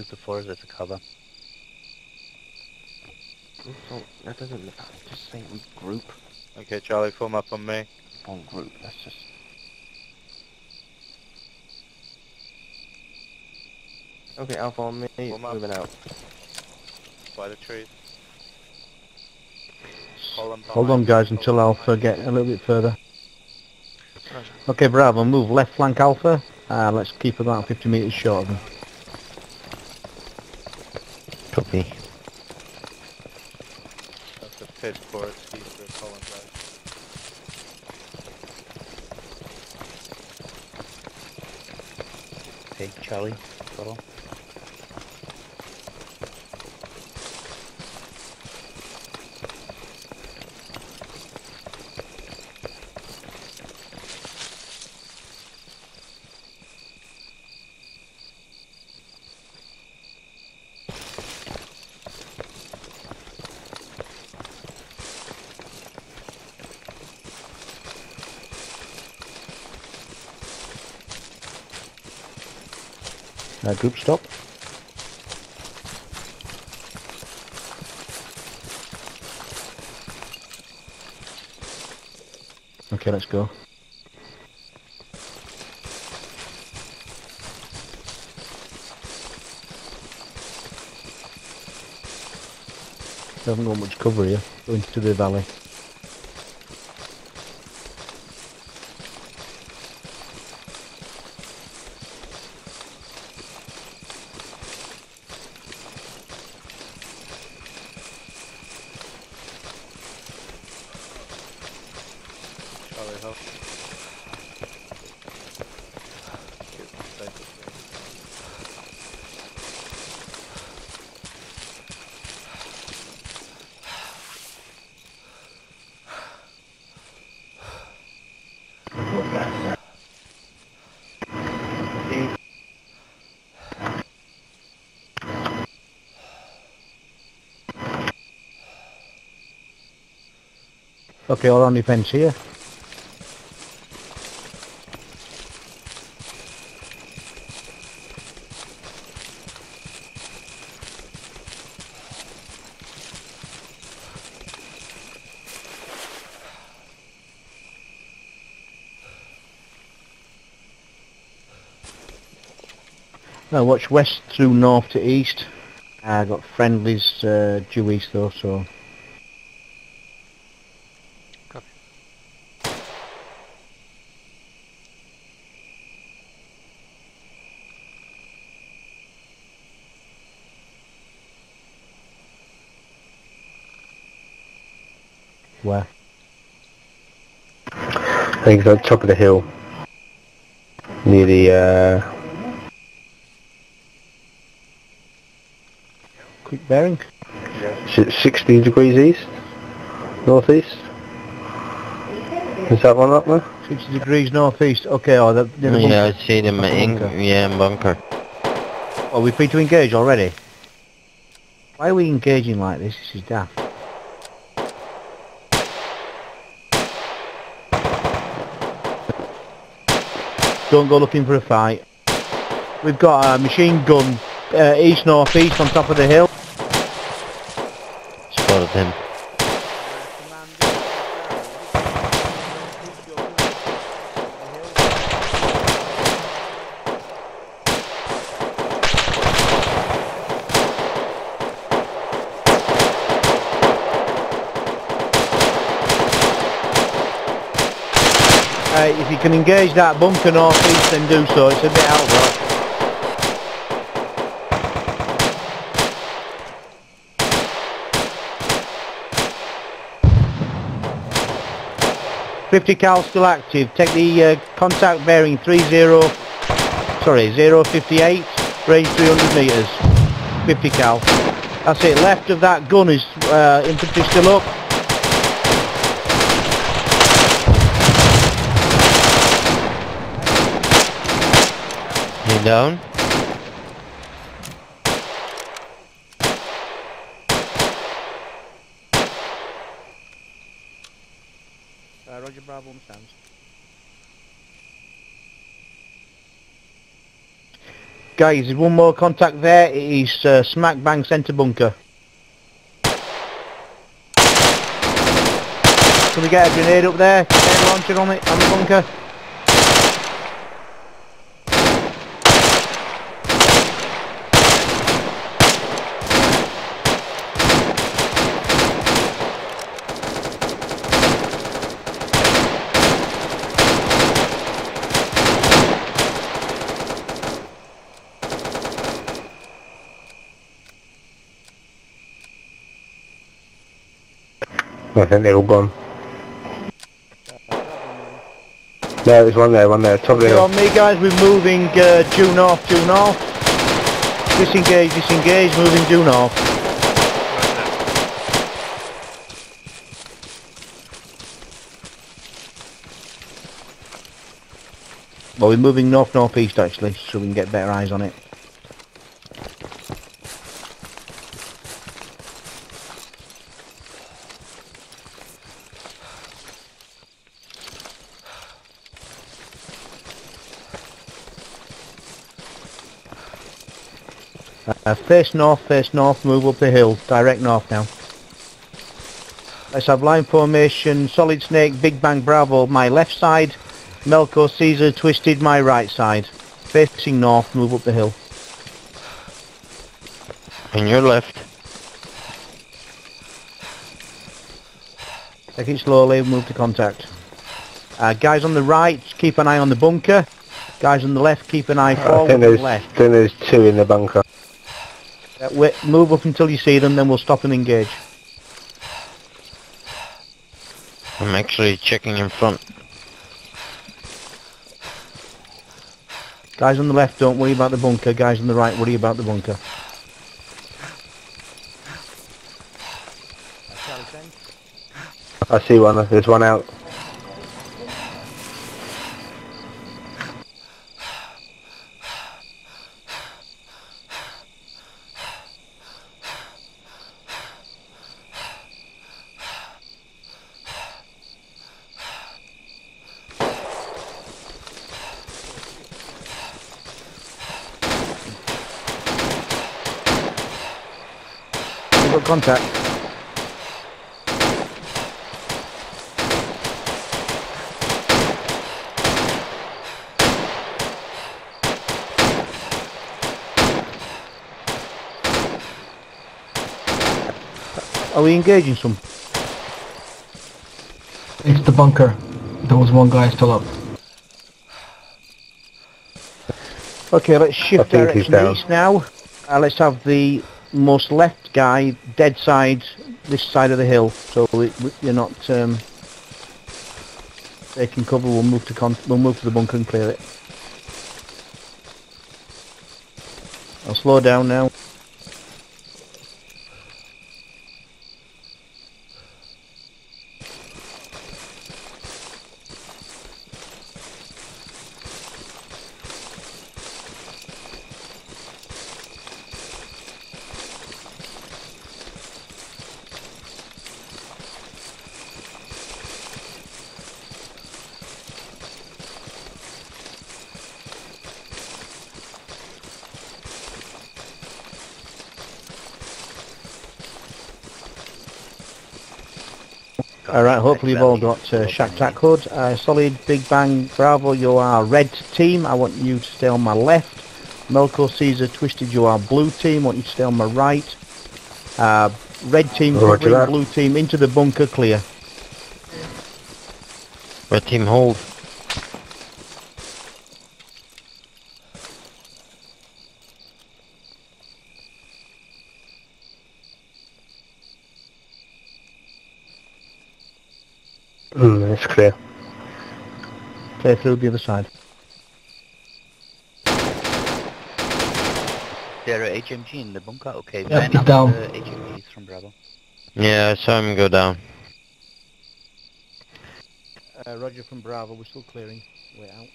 use the forest as a cover. So that doesn't just say we group Okay, Charlie, form up on me. on group. That's just okay. Alpha on me. Form up. Moving out. By the trees. Column Hold on guys until Alpha behind get a little bit further. Okay Bravo, move left flank Alpha. Uh, let's keep about 50 metres short of them. Copy. That's the pit for it, east of Column Drive. Okay, Charlie, follow. Uh, group stop. Okay, let's go. We haven't got much cover here. Going into the valley. Charlie, help. Get the safest way. Okay, all on defence here. Now watch west through north to east. I got friendlies uh, due east though, so where? I think it's on top of the hill. Near the, uh, Quick bearing. is it 60 degrees east? Northeast? Is that one up there? 60 degrees northeast. Okay, oh, the, the bunker. Yeah, I see them Bunker, in bunker. yeah in bunker. Oh, we're free to engage already? Why are we engaging like this? This is daft. Don't go looking for a fight. We've got a machine gun uh, east northeast on top of the hill. Spotted him. Can engage that bunker northeast, then do so. It's a bit out though. Fifty cal still active. Take the uh, contact bearing three zero. Sorry, zero fifty eight. Range three hundred meters. Fifty cal. That's it. Left of that gun is uh, infantry still up. You down? Uh, Roger Bravo stands. Guys, there's one more contact there. It is uh, smack bang centre bunker. Can we get a grenade up there? Grenade launcher on it, on the bunker? I think they're all gone. There, there's one there, one there, top of the hill. on me guys, we're moving uh, due north, due north. Disengage, disengage, moving due north. Well, we're moving north northeast actually, so we can get better eyes on it. Uh, face north, face north, move up the hill, direct north now. Let's have line formation, solid snake, big bang bravo, my left side, Melco Caesar twisted my right side. Facing north, move up the hill. On your left. Take it slowly, move to contact. Uh, guys on the right, keep an eye on the bunker. Guys on the left, keep an eye I forward and there's, left. think there's two in the bunker. Uh, wait, move up until you see them, then we'll stop and engage. I'm actually checking in front. Guys on the left, don't worry about the bunker. Guys on the right, worry about the bunker. I see one, there's one out. Contact. Are we engaging some? It's the bunker. There was one guy still up. Okay, let's shift think he's direction east now. Uh, let's have the most left guy dead side, this side of the hill, so we, we, you're not um, taking cover. We'll move to con- we'll move to the bunker and clear it. I'll slow down now. Alright, hopefully you've all got uh, ShackTac HUD. Uh, solid, Big Bang, Bravo, you are red team. I want you to stay on my left. Melco Caesar, Twisted, you are blue team. I want you to stay on my right. Uh, red team, Roger covering blue team, into the bunker, clear. Red team hold. It's clear. Clear through the other side. There are HMG in the bunker. Okay, Yeah, man he's up down. the HMGs from Bravo. Yeah, I saw him go down. Uh, Roger from Bravo, we're still clearing. Way out.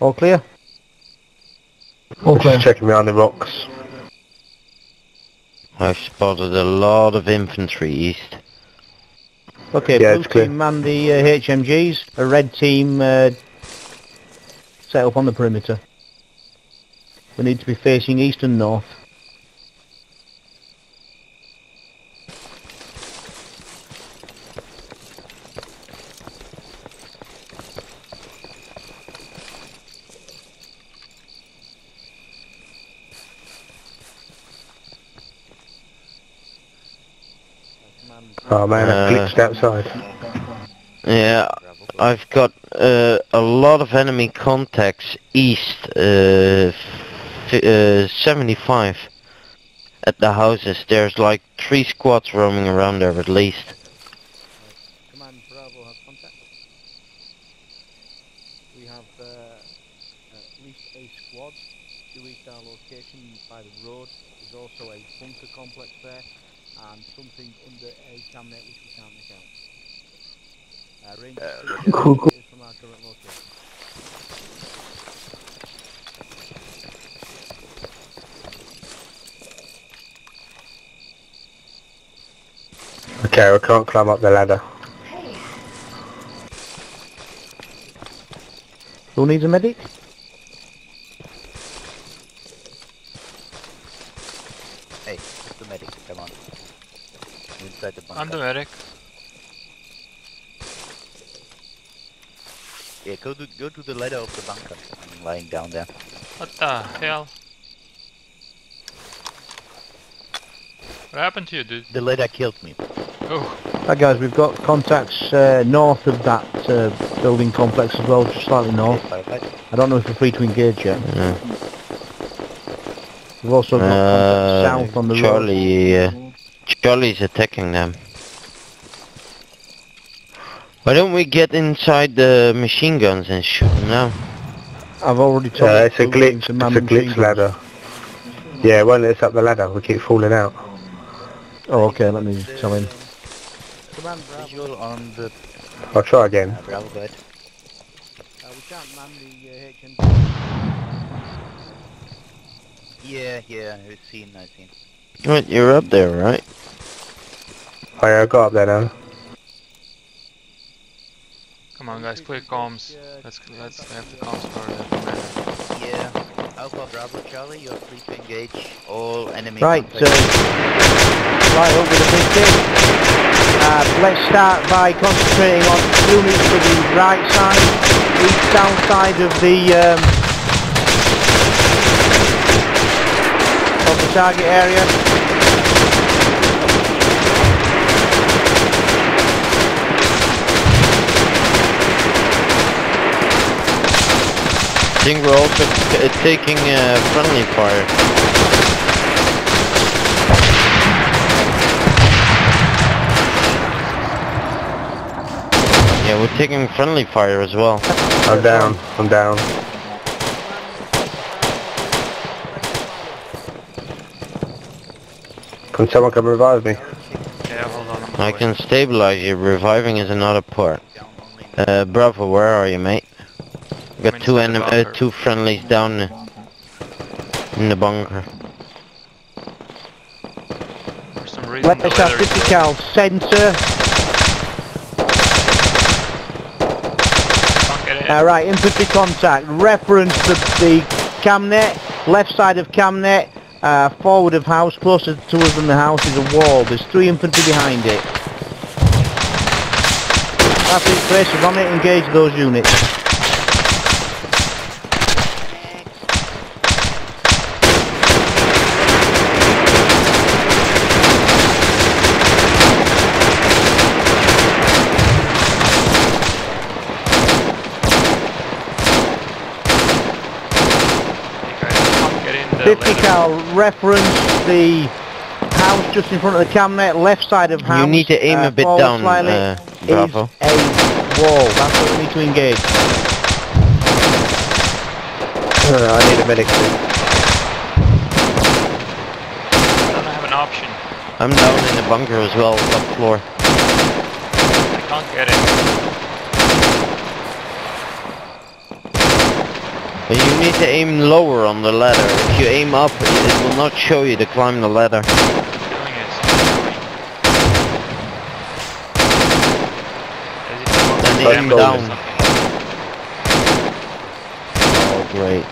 All clear? All clear. Just checking behind the rocks. I've spotted a lot of infantry east. Okay, Yeah, blue it's clear. team man the uh, HMGs. A red team uh, set up on the perimeter. We need to be facing east and north. Oh man, I Uh, glitched outside. Yeah, I've got uh, a lot of enemy contacts east, uh, f- uh, 75 at the houses. There's like three squads roaming around there at least. Command Bravo has contact. We have uh, at least a squad due east our location by the road. There's also a bunker complex there and something under a camnet which we can't make out. Uh, range is Cool, cool. from our current location. Okay, I can't climb up the ladder. Who needs a medic? Hey, it's the medic. Come on. Inside the bunker. I'm the medic. Yeah, go to go to the ladder of the bunker. I'm lying down there. What the hell? What happened to you, dude? The ladder killed me. Oh, Right guys, we've got contacts uh, north of that uh, building complex as well, just slightly north. Okay. I don't know if we're free to engage yet. Yeah. We've also got Uh, contacts south on the road. Charlie, uh, Charlie's attacking them. Why don't we get inside the machine guns and shoot them now? I've already told Uh, you it's a to glitch. It's a machine glitch ladder. Yeah, it won't let us up the ladder. We keep falling out. Oh, okay, let me tell him. Command visual on the I'll try again. uh, Bravo bed. Uh, we can't man the uh, Yeah, yeah, I've seen, I've seen. What, you're up there, right? Oh yeah, I got up there now. Come on, guys, quick comms. Let's let's have the comms for the commander. Yeah, Alpha Bravo Charlie, you're free to engage all enemy Right, contacts. right over the big thing. Uh, let's start by concentrating on units to the right side, east south side of the um, of the target area. Think we're also t- taking uh, friendly fire. Yeah, we're taking friendly fire as well. I'm down. I'm down. Can someone come revive me? Yeah, hold on. I can stabilize you. Reviving is another part. Uh, Bravo, where are you, mate? We got two inside the enem- uh, two friendlies down in the bunker. For some reason, the Let's have weather is 50 cal centre. Can't get in. Uh, right, infantry contact. Reference the, the camnet, left side of camnet, uh, forward of house, closer to us than the house is a wall. There's three infantry behind it. That's it, Chris. We're on it. Engage those units. In the 50 ladder. cal. Reference the house just in front of the camnet, left side of house. You need to aim uh, a bit down, slightly, uh, is Bravo. a wall. That's what we need to engage. Uh, I need a medic. I don't have an option. I'm down in the bunker as well, top floor. I can't get in. But you need to aim lower on the ladder. If you aim up, it will not show you to climb the ladder. I'm doing it. It's not going. Is it Then aim down. nothing. Oh, great.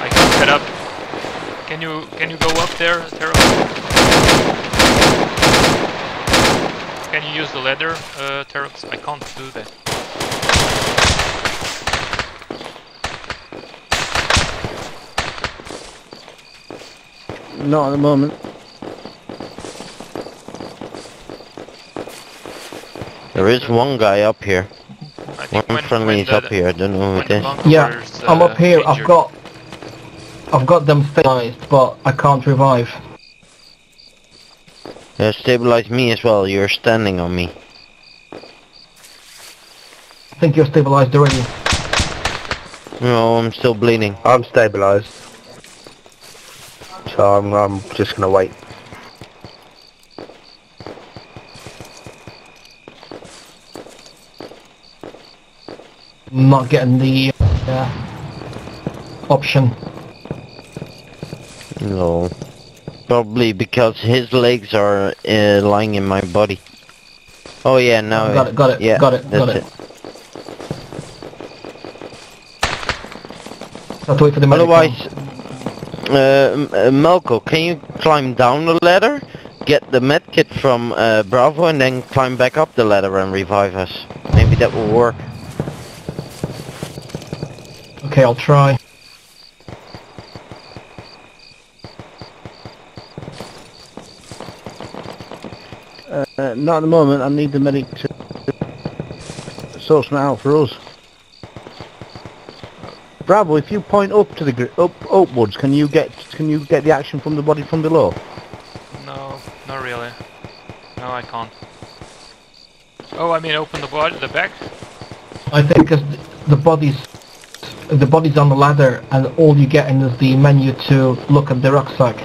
I can't get up. Can you can you go up there, Terrell? Can you use the ladder, uh, Terrell? I can't do that. Not at the moment. There is one guy up here. I think One when, friendly when is the, up here. I don't know who when it the is. bunker Yeah, is, I'm uh, up here. I've got, I've got them stabilized, but I can't revive. Yeah, stabilize me as well. You're standing on me. I think you're stabilized already. No, I'm still bleeding. I'm stabilised. So I'm, I'm just gonna wait. Not getting the uh, option. No. Probably because his legs are uh, lying in my body. Oh yeah, now got it, got it, yeah, got it, got it. Have to wait for the medic. Otherwise, uh, M- uh, Melko, can you climb down the ladder, get the medkit from uh, Bravo, and then climb back up the ladder and revive us? Maybe that will work. Okay, I'll try. Uh, not at the moment. I need the medic to sort something out for us. Bravo, if you point up to the gr- up upwards, can you get can you get the action from the body from below? No, not really. No, I can't. Oh, I mean, open the body, the back. I think because the body's the body's on the ladder, and all you get in is the menu to look at the rucksack.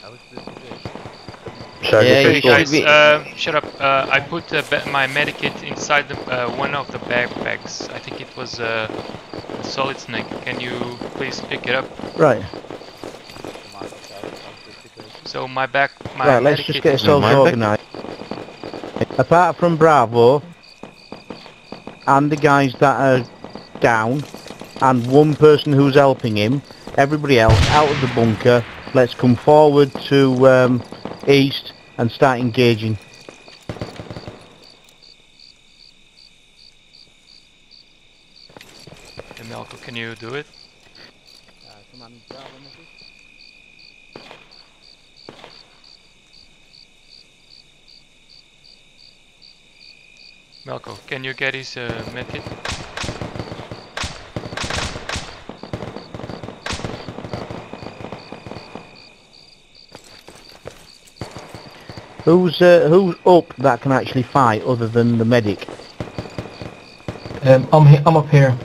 How is the situation? So Yeah, the pistol- guys, be- uh, shut up. Uh, I put uh, ba- my medikit inside the, uh, one of the backpacks. I think it was uh, a solid snake. Can you please pick it up? Right. Come on, Charlie, how's the situation? So my back, my right. Let's just get ourselves my back- organised. Apart from Bravo and the guys that are down, and one person who's helping him, everybody else out of the bunker. Let's come forward to um, east and start engaging. Hey, can you do it? Malco, can you get his uh, medkit? Who's uh, who's up that can actually fight other than the medic? Um, I'm I'm up here.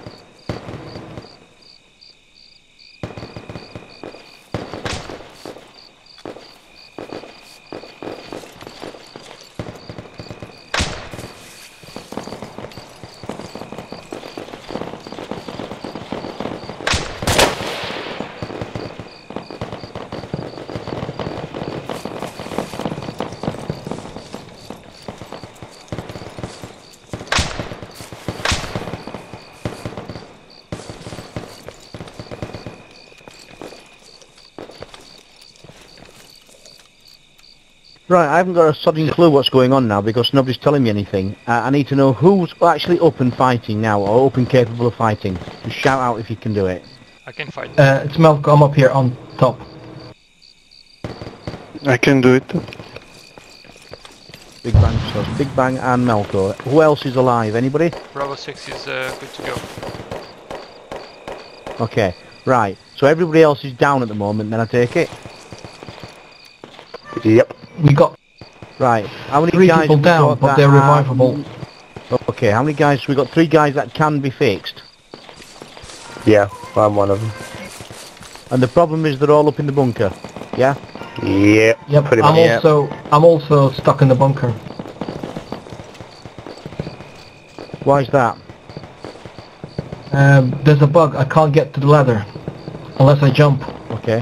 Right, I haven't got a sodding clue what's going on now because nobody's telling me anything. Uh, I need to know who's actually up and fighting now, or up and capable of fighting. Just shout out if you can do it. I can fight. Uh, it's Malco. I'm up here on top. I can do it. Big Bang, so Big Bang and Melko. Who else is alive? Anybody? Bravo 6 is uh, good to go. Okay, right. So everybody else is down at the moment, then I take it? Yep. We got Right. How many Three guys people down, but they're are- revivable. Okay, how many guys? We got three guys that can be fixed. Yeah, I'm one of them. And the problem is they're all up in the bunker. Yeah? Yeah. Yep. Pretty I'm much. Yeah. also I'm also stuck in the bunker. Why is that? Um, there's a bug. I can't get to the ladder unless I jump. Okay.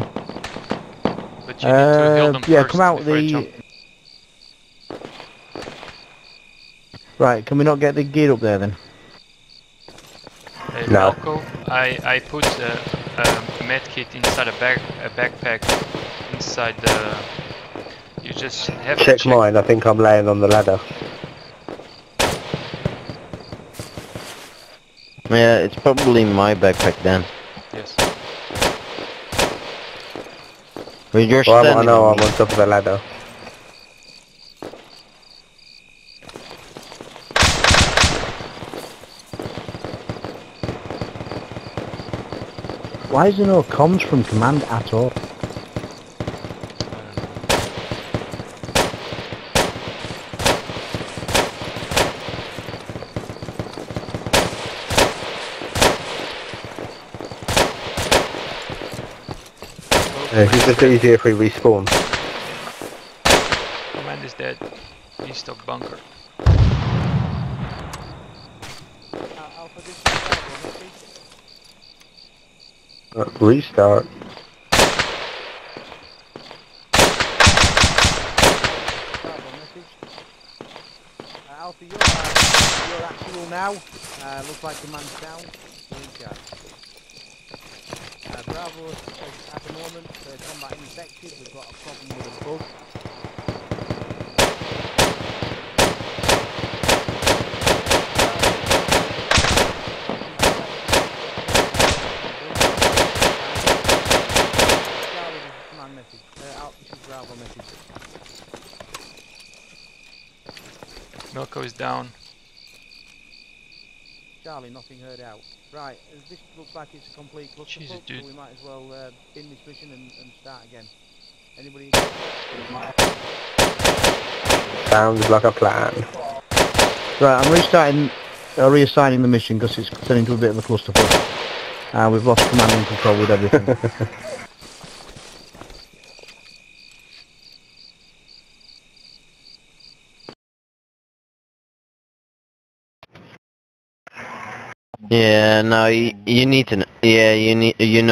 But you need to heal Uh, them yeah, first come out the... Right, can we not get the gear up there then? Uh, No. Malco, I, I put a med kit inside a bag a backpack inside the. You just have Check check. mine, I think I'm laying on the ladder. Yeah, it's probably my backpack then. Yes. But you're Well, I'm- I know I'm on top of the ladder. Why is there no comms from command at all? Uh, It's just easier if we respawn. Command is dead. East of bunker. Uh, restart. Uh, Alpha, you're, uh, you're actual now. Uh, looks like command's down. You're in charge. Uh, Bravo, at the moment, uh, combat infected. We've got a problem with a bug. Uh. Milko is down. Charlie, nothing heard out. Right, as this looks like it's a complete clusterfuck, Jesus, so we might as well uh, bin this mission and, and start again. Anybody? Sounds like a plan. Right, I'm restarting, uh, reassigning the mission because it's turned into a bit of a clusterfuck. Uh, we've lost command and control with everything. Yeah, no, you, you need to. Yeah, you need. You know.